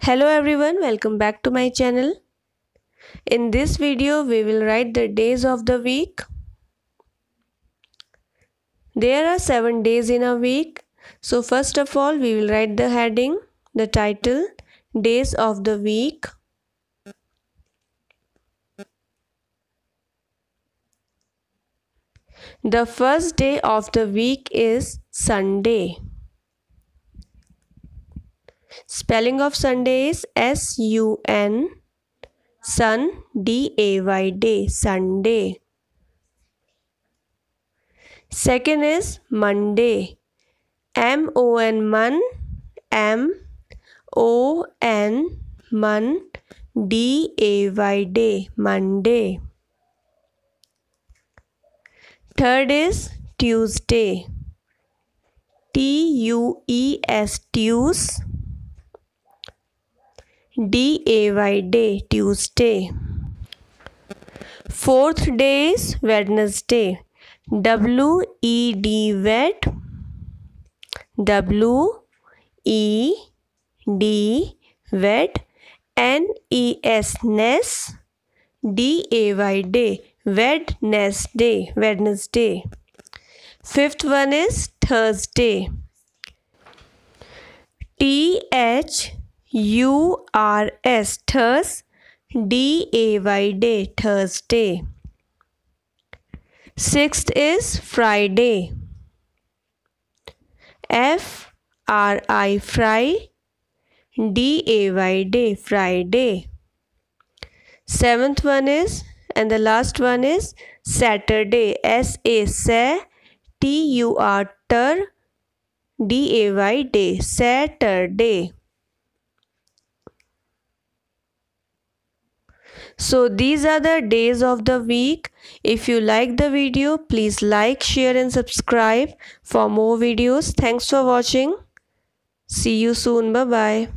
Hello everyone, welcome back to my channel. In this video, we will write the days of the week. There are 7 days in a week. So first of all, we will write the heading, the title, days of the week. The first day of the week is Sunday. Spelling of Sunday is S U N Sun D A Y day Sunday. Second is Monday. M O N Mon M O N Mon D A Y day Monday. Third is Tuesday. T U E S Tues D A Y day Tuesday. Fourth day is Wednesday. W E D wet W E D wet N E S ness D A Y day Wednesday Wednesday. Fifth one is Thursday. T H U R S Thurs D A Y day Thursday. Sixth is Friday. F R I Fry D A Y day Friday. Seventh one is and the last one is Saturday S A S T U R Ter D A Y day Saturday. So these are the days of the week. If you like the video, please like, share and subscribe for more videos. Thanks for watching. See you soon. Bye-bye.